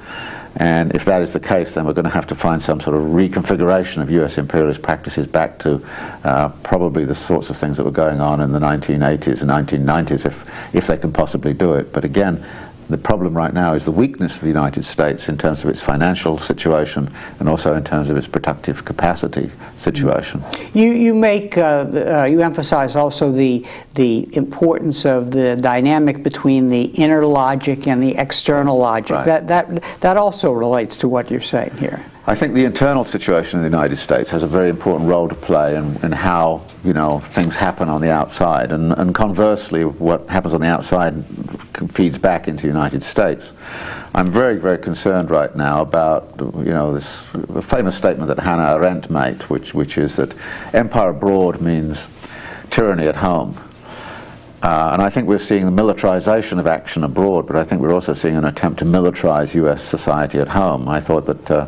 And if that is the case, then we're going to have to find some sort of reconfiguration of US imperialist practices back to uh, probably the sorts of things that were going on in the 1980s and 1990s, if, if they can possibly do it. But again, the problem right now is the weakness of the United States in terms of its financial situation and also in terms of its productive capacity situation. You, you make, uh, uh, you emphasize also the, the importance of the dynamic between the inner logic and the external logic. Right. That, that, that also relates to what you're saying here. I think the internal situation in the United States has a very important role to play in, in how you know things happen on the outside, and, and conversely, what happens on the outside feeds back into the United States. I'm very, very concerned right now about you know this famous statement that Hannah Arendt made, which which is that empire abroad means tyranny at home. Uh, and I think we're seeing the militarization of action abroad, but I think we're also seeing an attempt to militarize US society at home. I thought that uh,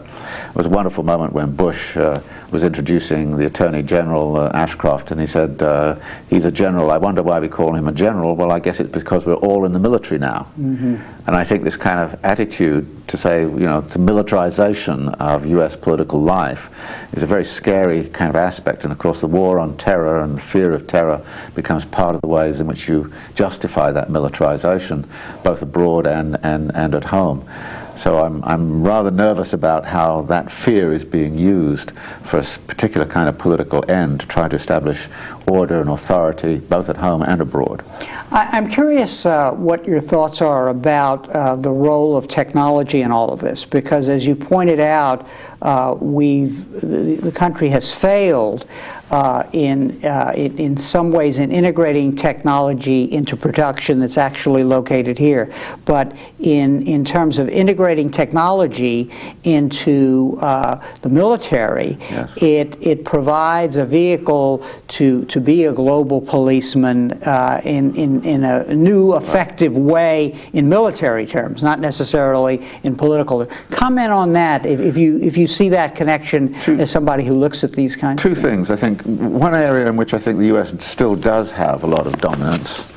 it was a wonderful moment when Bush uh, was introducing the Attorney General uh, Ashcroft, and he said, uh, He's a general. I wonder why we call him a general. Well, I guess it's because we're all in the military now. Mm-hmm. And I think this kind of attitude to say, you know, to militarization of US political life is a very scary kind of aspect. And of course, the war on terror and the fear of terror becomes part of the ways in which you justify that militarization, both abroad and, and, and at home. So I'm, I'm rather nervous about how that fear is being used for a particular kind of political end to try to establish order and authority both at home and abroad. I, am curious uh, what your thoughts are about uh, the role of technology in all of this, because as you pointed out, uh, we've the, the, country has failed uh, in, uh, in, in some ways in integrating technology into production that's actually located here. But in in terms of integrating technology into uh, the military, yes. it it provides a vehicle to to be a global policeman uh, in in in a new effective way in military terms, not necessarily in political. Comment on that if, if you if you see that connection two, as somebody who looks at these kinds. Two of things. I think one area in which I think the U.S. still does have a lot of dominance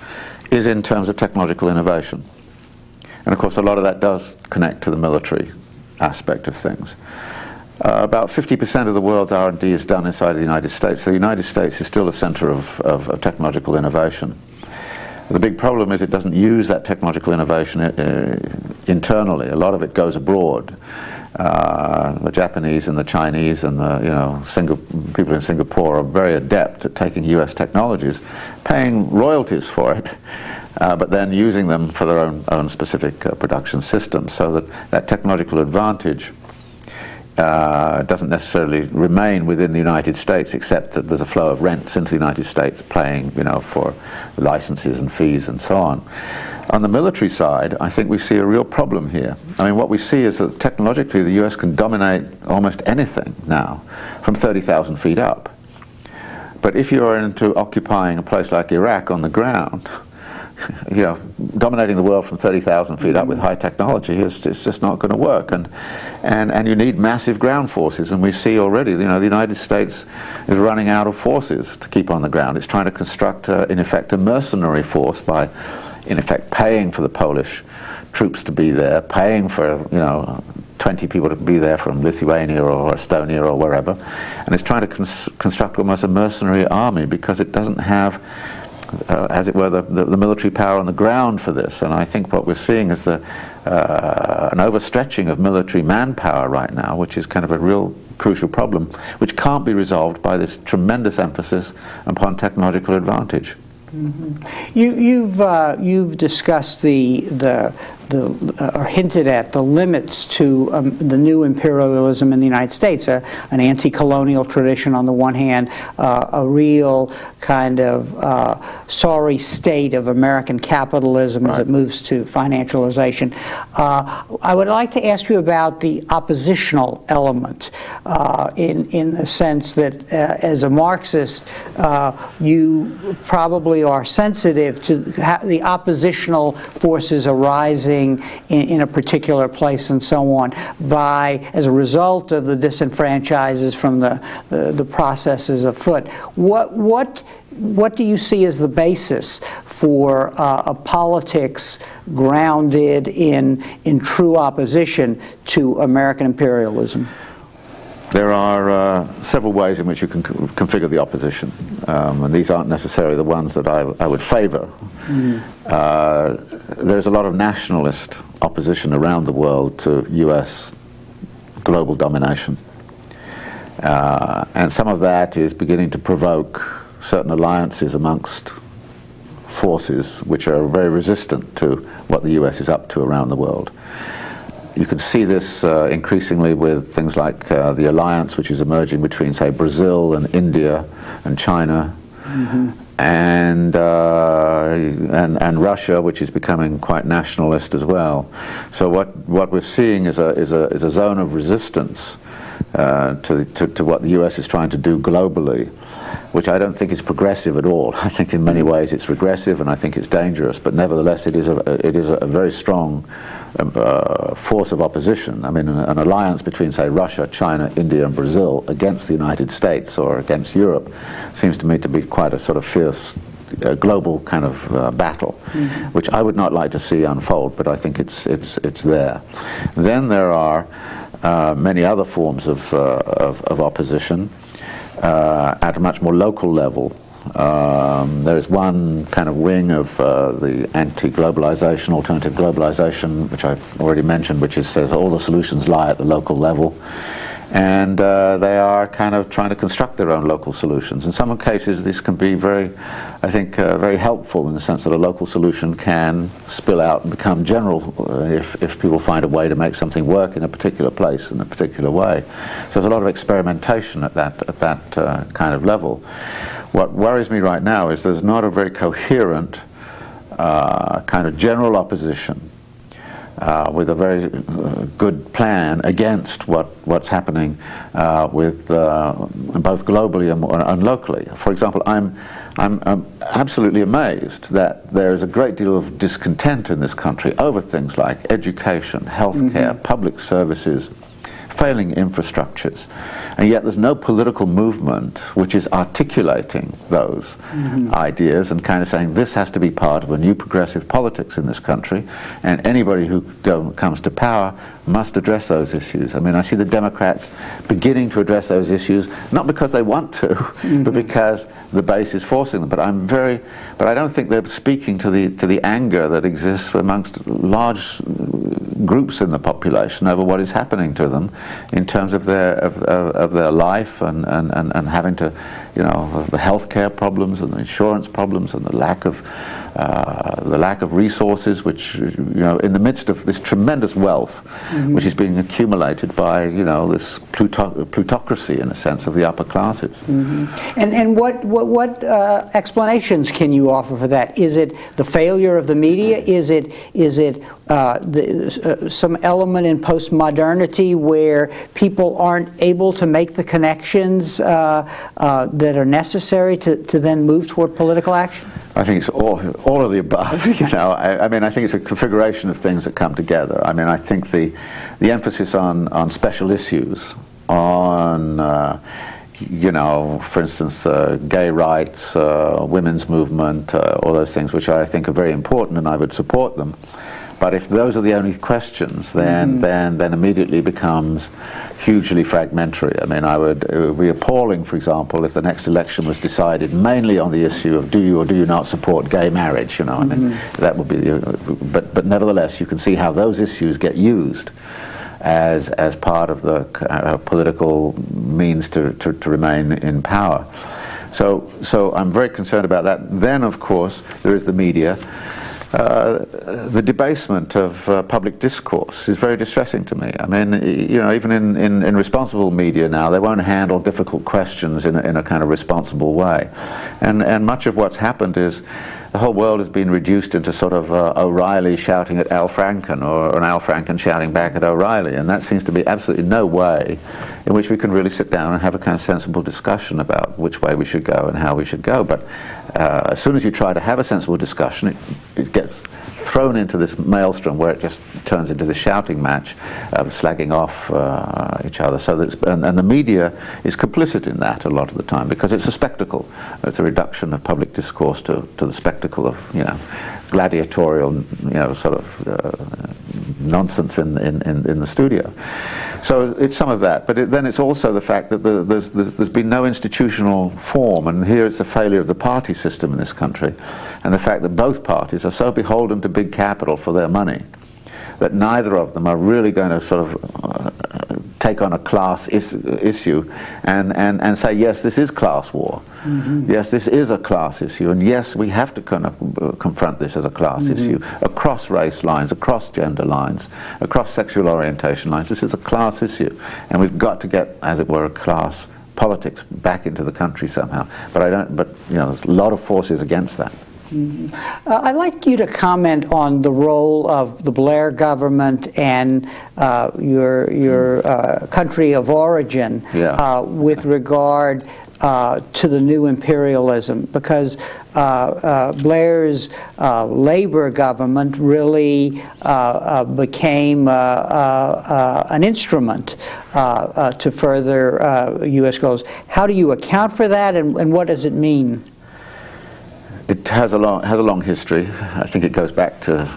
is in terms of technological innovation, and of course a lot of that does connect to the military aspect of things. Uh, about 50% of the world's R&D is done inside of the United States. So the United States is still a center of, of, of technological innovation. The big problem is it doesn't use that technological innovation uh, internally. A lot of it goes abroad. Uh, the Japanese and the Chinese and the you know people in Singapore are very adept at taking U.S. technologies, paying royalties for it, uh, but then using them for their own own specific uh, production systems. So that that technological advantage uh, doesn't necessarily remain within the United States, except that there's a flow of rents into the United States, paying you know for licenses and fees and so on. On the military side, I think we see a real problem here. I mean, what we see is that technologically the U.S. can dominate almost anything now, from 30,000 feet up. But if you're into occupying a place like Iraq on the ground, you know, dominating the world from 30,000 feet up with high technology is just not going to work. And, and, and you need massive ground forces. And we see already, you know, the United States is running out of forces to keep on the ground. It's trying to construct, in effect, a mercenary force by, in effect, paying for the Polish troops to be there, paying for, you know, 20 people to be there from Lithuania or Estonia or wherever. And it's trying to cons construct almost a mercenary army because it doesn't have uh, as it were, the, the, the, military power on the ground for this. And I think what we're seeing is the, uh, an overstretching of military manpower right now, which is kind of a real crucial problem, which can't be resolved by this tremendous emphasis upon technological advantage. Mm -hmm. You, have you've, uh, you've discussed the the the uh, or hinted at the limits to um, the new imperialism in the United States, uh, an anti-colonial tradition on the one hand, uh, a real kind of uh, sorry state of American capitalism right. as it moves to financialization. Uh, I would like to ask you about the oppositional element uh, in in the sense that as a Marxist, you probably are sensitive to the oppositional forces arising in, in, a particular place and so on by as a result of the disenfranchises from the, the, the processes afoot. What, what, what do you see as the basis for uh, a politics grounded in, in true opposition to American imperialism? There are uh, several ways in which you can configure the opposition, um, and these aren't necessarily the ones that I, I would favor. Mm. Uh, there's a lot of nationalist opposition around the world to US global domination. Uh, and some of that is beginning to provoke certain alliances amongst forces which are very resistant to what the US is up to around the world. You can see this uh, increasingly with things like uh, the alliance which is emerging between, say, Brazil and India and China. Mm-hmm. And, uh, and, and Russia, which is becoming quite nationalist as well. So what, what we're seeing is a, is a, is a zone of resistance uh, to, to, to what the U.S. is trying to do globally which I don't think is progressive at all. I think in many ways it's regressive and I think it's dangerous, but nevertheless it is a, it is a very strong um, uh, force of opposition. I mean, an, an, alliance between, say, Russia, China, India, and Brazil against the United States or against Europe seems to me to be quite a sort of fierce uh, global kind of uh, battle, mm -hmm. which I would not like to see unfold, but I think it's, it's, it's there. Then there are uh, many other forms of, uh, of, of opposition uh, at a much more local level. Um, there is one kind of wing of uh, the anti-globalization, alternative globalization, which I've already mentioned, which is, says all the solutions lie at the local level and uh, they are kind of trying to construct their own local solutions. In some cases, this can be very, I think, uh, very helpful in the sense that a local solution can spill out and become general uh, if, if people find a way to make something work in a particular place in a particular way. So there's a lot of experimentation at that, at that uh, kind of level. What worries me right now is there's not a very coherent uh, kind of general opposition uh, with a very uh, good plan against what, what's happening uh, with uh, both globally and, and, locally. For example, I'm, I'm, I'm, absolutely amazed that there is a great deal of discontent in this country over things like education, healthcare, mm -hmm. public services, failing infrastructures. And yet there's no political movement which is articulating those mm -hmm. ideas and kind of saying this has to be part of a new progressive politics in this country. And anybody who go, comes to power must address those issues. I mean, I see the Democrats beginning to address those issues, not because they want to, mm -hmm. but because the base is forcing them. But I'm very, but I don't think they're speaking to the, to the anger that exists amongst large groups in the population over what is happening to them in terms of their of, of, of their life and, and, and, and having to you know, the healthcare problems and the insurance problems and the lack of uh, the lack of resources, which you know, in the midst of this tremendous wealth, mm-hmm. which is being accumulated by you know this pluto- plutocracy in a sense of the upper classes. Mm-hmm. And and what what, what uh, explanations can you offer for that? Is it the failure of the media? Is it is it uh, the, uh, some element in postmodernity where people aren't able to make the connections uh, uh, that are necessary to, to then move toward political action? I think it's all, all of the above. You know, I, I, mean, I think it's a configuration of things that come together. I mean, I think the the emphasis on on special issues, on uh, you know, for instance, uh, gay rights, uh, women's movement, uh, all those things, which I think are very important, and I would support them. But if those are the only questions, then, mm. then, then immediately becomes hugely fragmentary. I mean, I would, it would be appalling, for example, if the next election was decided mainly on the issue of do you or do you not support gay marriage. You know, I mean, mm-hmm. that would be. The, but but nevertheless, you can see how those issues get used as as part of the uh, political means to, to, to remain in power. So so I'm very concerned about that. Then, of course, there is the media uh, the debasement of uh, public discourse is very distressing to me. I mean, you know, even in, in, in responsible media now, they won't handle difficult questions in a, in a kind of responsible way. And, and much of what's happened is the whole world has been reduced into sort of uh, O'Reilly shouting at Al Franken or an Al Franken shouting back at O'Reilly. And that seems to be absolutely no way in which we can really sit down and have a kind of sensible discussion about which way we should go and how we should go. But uh, as soon as you try to have a sensible discussion, it, it gets thrown into this maelstrom where it just turns into the shouting match of slagging off uh, each other. So and, and, the media is complicit in that a lot of the time because it's a spectacle. It's a reduction of public discourse to, to the spectacle of, you know, gladiatorial, you know, sort of uh, nonsense in, in, in, in, the studio. So it's some of that, but it, then it's also the fact that the, there's, there's, there's been no institutional form, and here it's the failure of the party system in this country, and the fact that both parties are so beholden to big capital for their money that neither of them are really going to sort of uh, take on a class is, issue and, and, and say, yes, this is class war. Mm -hmm. Yes, this is a class issue. And yes, we have to kind of confront this as a class mm -hmm. issue across race lines, across gender lines, across sexual orientation lines. This is a class issue. And we've got to get, as it were, a class politics back into the country somehow. But I don't, but, you know, there's a lot of forces against that. Mm-hmm. Uh, I'd like you to comment on the role of the Blair government and uh, your your uh, country of origin yeah. Uh, with regard uh, to the new imperialism, because uh, Blair's labor government really became an instrument to further U.S. goals. How do you account for that, and, and what does it mean? It has a long has a long history. I think it goes back to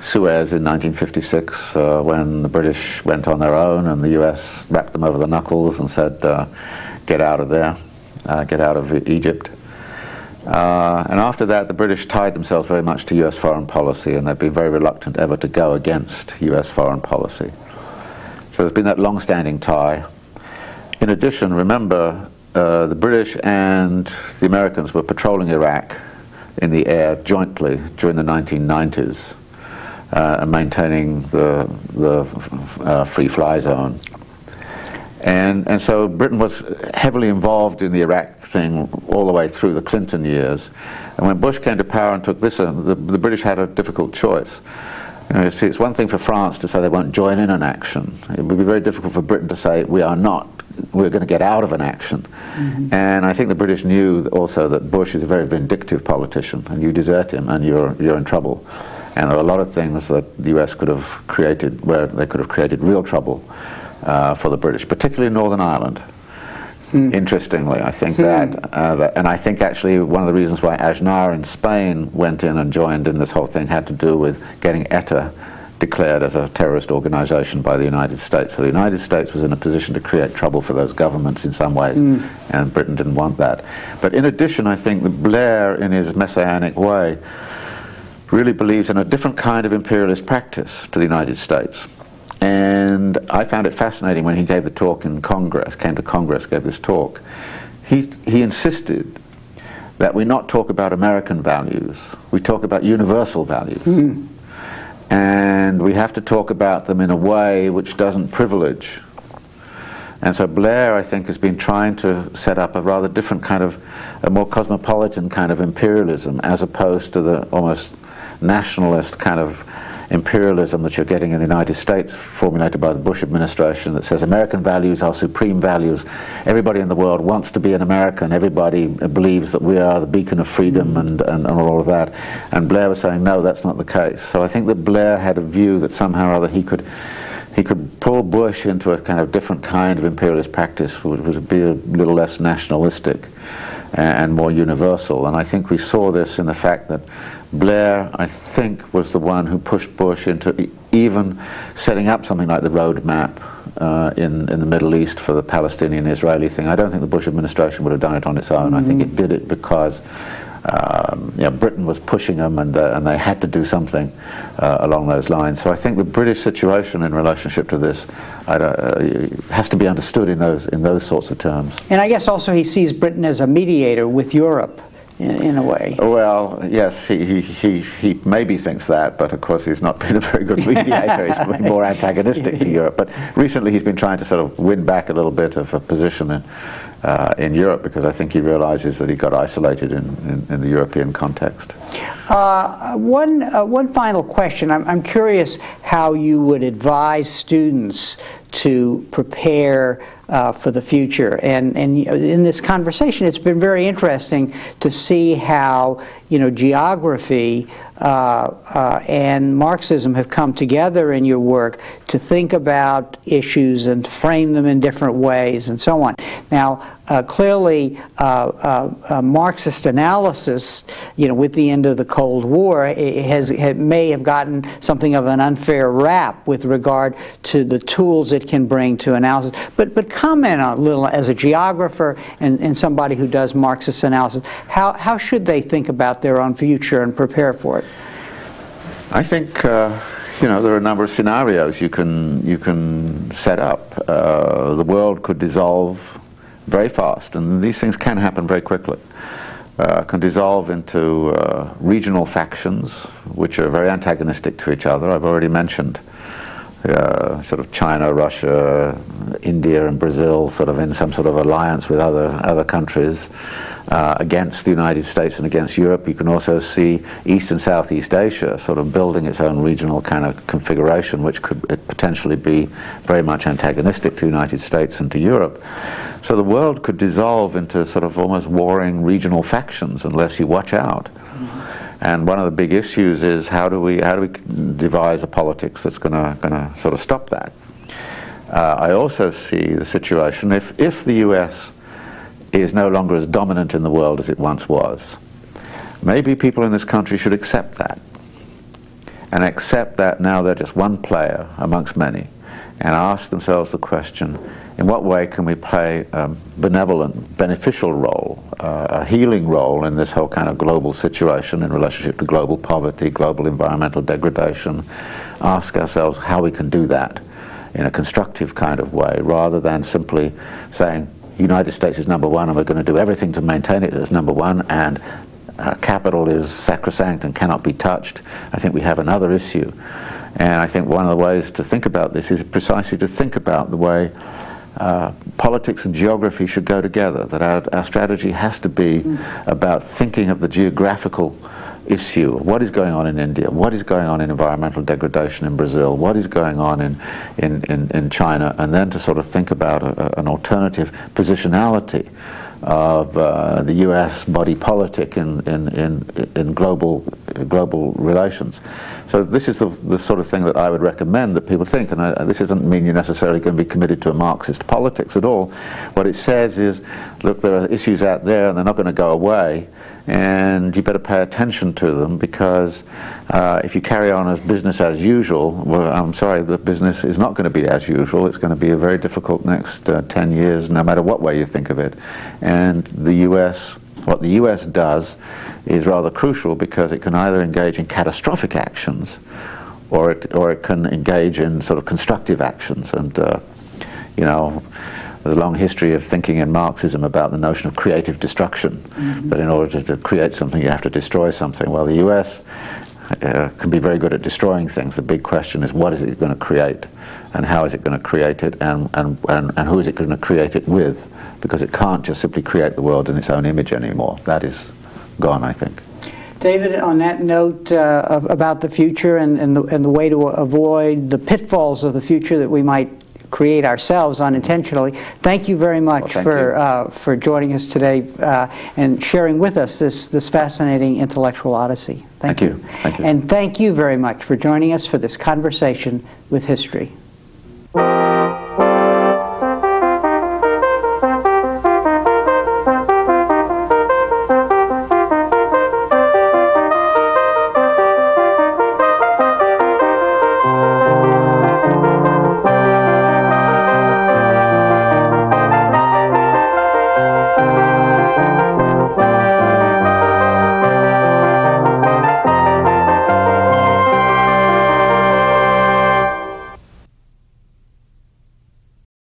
Suez in 1956 uh, when the British went on their own and the US rapped them over the knuckles and said, uh, get out of there, uh, get out of Egypt. Uh, and after that, the British tied themselves very much to US foreign policy and they've been very reluctant ever to go against US foreign policy. So there's been that long-standing tie. In addition, remember, uh, the British and the Americans were patrolling Iraq in the air jointly during the 1990s uh, and maintaining the, the uh, free fly zone. And, and so Britain was heavily involved in the Iraq thing all the way through the Clinton years. And when Bush came to power and took this, uh, the, the British had a difficult choice. You know, see, it's one thing for France to say they won't join in an action. It would be very difficult for Britain to say we are not we're going to get out of an action. Mm -hmm. And I think the British knew also that Bush is a very vindictive politician, and you desert him, and you're you're in trouble. And there are a lot of things that the U.S. could have created where they could have created real trouble uh, for the British, particularly in Northern Ireland. Mm. Interestingly, I think mm. that, uh, that, and I think actually one of the reasons why Aznar in Spain went in and joined in this whole thing had to do with getting ETA declared as a terrorist organization by the United States. So the United States was in a position to create trouble for those governments in some ways, mm. and Britain didn't want that. But in addition, I think that Blair, in his messianic way, really believes in a different kind of imperialist practice to the United States. And I found it fascinating when he gave the talk in Congress, came to Congress, gave this talk. He, he insisted that we not talk about American values, we talk about universal values. Mm and we have to talk about them in a way which doesn't privilege. And so Blair, I think, has been trying to set up a rather different kind of, a more cosmopolitan kind of imperialism, as opposed to the almost nationalist kind of imperialism that you're getting in the United States, formulated by the Bush administration, that says American values are supreme values. Everybody in the world wants to be an American. Everybody believes that we are the beacon of freedom mm-hmm. and, and, and all of that. And Blair was saying, no, that's not the case. So I think that Blair had a view that somehow or other he could he could pull Bush into a kind of different kind of imperialist practice, which would be a little less nationalistic and more universal. And I think we saw this in the fact that Blair, I think, was the one who pushed Bush into even setting up something like the roadmap uh, in, in the Middle East for the Palestinian-Israeli thing. I don't think the Bush administration would have done it on its own. Mm -hmm. I think it did it because um, you know, Britain was pushing them and, uh, and they had to do something uh, along those lines. So I think the British situation in relationship to this uh, has to be understood in those, in those sorts of terms. And I guess also he sees Britain as a mediator with Europe in, in a way. Well, yes, he, he, he, he maybe thinks that, but of course he's not been a very good mediator. he's been more antagonistic to Europe. But recently he's been trying to sort of win back a little bit of a position in, uh, in Europe because I think he realizes that he got isolated in, in, in the European context. Uh, one, uh, one final question. I'm, I'm curious how you would advise students to prepare uh, for the future. And, and in this conversation, it's been very interesting to see how you know geography and Marxism have come together in your work to think about issues and frame them in different ways and so on. Now, uh, clearly, uh, uh, uh, Marxist analysis, you know, with the end of the Cold War, has, has, may have gotten something of an unfair rap with regard to the tools it can bring to analysis. But, but comment a little, as a geographer and, and somebody who does Marxist analysis, how, how should they think about their own future and prepare for it? I think uh, you know there are a number of scenarios you can you can set up. Uh, the world could dissolve very fast, and these things can happen very quickly. Uh, can dissolve into uh, regional factions which are very antagonistic to each other. I've already mentioned uh, sort of China, Russia, India, and Brazil, sort of in some sort of alliance with other other countries uh, against the United States and against Europe. You can also see East and Southeast Asia sort of building its own regional kind of configuration, which could potentially be very much antagonistic to the United States and to Europe. So the world could dissolve into sort of almost warring regional factions unless you watch out. And one of the big issues is how do we how do we devise a politics that's going to sort of stop that? Uh, I also see the situation if if the U.S. is no longer as dominant in the world as it once was, maybe people in this country should accept that and accept that now they're just one player amongst many and ask themselves the question in what way can we play a benevolent, beneficial role, uh, a healing role in this whole kind of global situation in relationship to global poverty, global environmental degradation? Ask ourselves how we can do that in a constructive kind of way rather than simply saying, the United States is number one and we're going to do everything to maintain it as number one and uh, capital is sacrosanct and cannot be touched. I think we have another issue. And I think one of the ways to think about this is precisely to think about the way uh, politics and geography should go together, that our, our strategy has to be mm. about thinking of the geographical issue. What is going on in India? What is going on in environmental degradation in Brazil? What is going on in, in, in, in China? And then to sort of think about a, an alternative positionality of uh, the U.S. body politic in, in, in, in global, global relations. So this is the, the sort of thing that I would recommend that people think, and I, this doesn't mean you're necessarily going to be committed to a Marxist politics at all. What it says is, look, there are issues out there and they're not going to go away, and you better pay attention to them because uh, if you carry on as business as usual, well, I'm sorry, the business is not going to be as usual. It's going to be a very difficult next uh, 10 years, no matter what way you think of it. And the U.S., what the U.S. does is rather crucial because it can either engage in catastrophic actions or it, or it can engage in sort of constructive actions. And, uh, you know, there's a long history of thinking in Marxism about the notion of creative destruction, mm -hmm. that in order to, to, create something you have to destroy something. Well, the US uh, can be very good at destroying things. The big question is what is it going to create and how is it going to create it and, and, and, and who is it going to create it with? Because it can't just simply create the world in its own image anymore. That is gone, I think. David, on that note uh, about the future and, and, the, and the way to avoid the pitfalls of the future that we might create ourselves unintentionally. Thank you very much well, for, uh, for joining us today uh, and sharing with us this, this fascinating intellectual odyssey. Thank, thank you. you. Thank you. And thank you very much for joining us for this conversation with history. Thank you.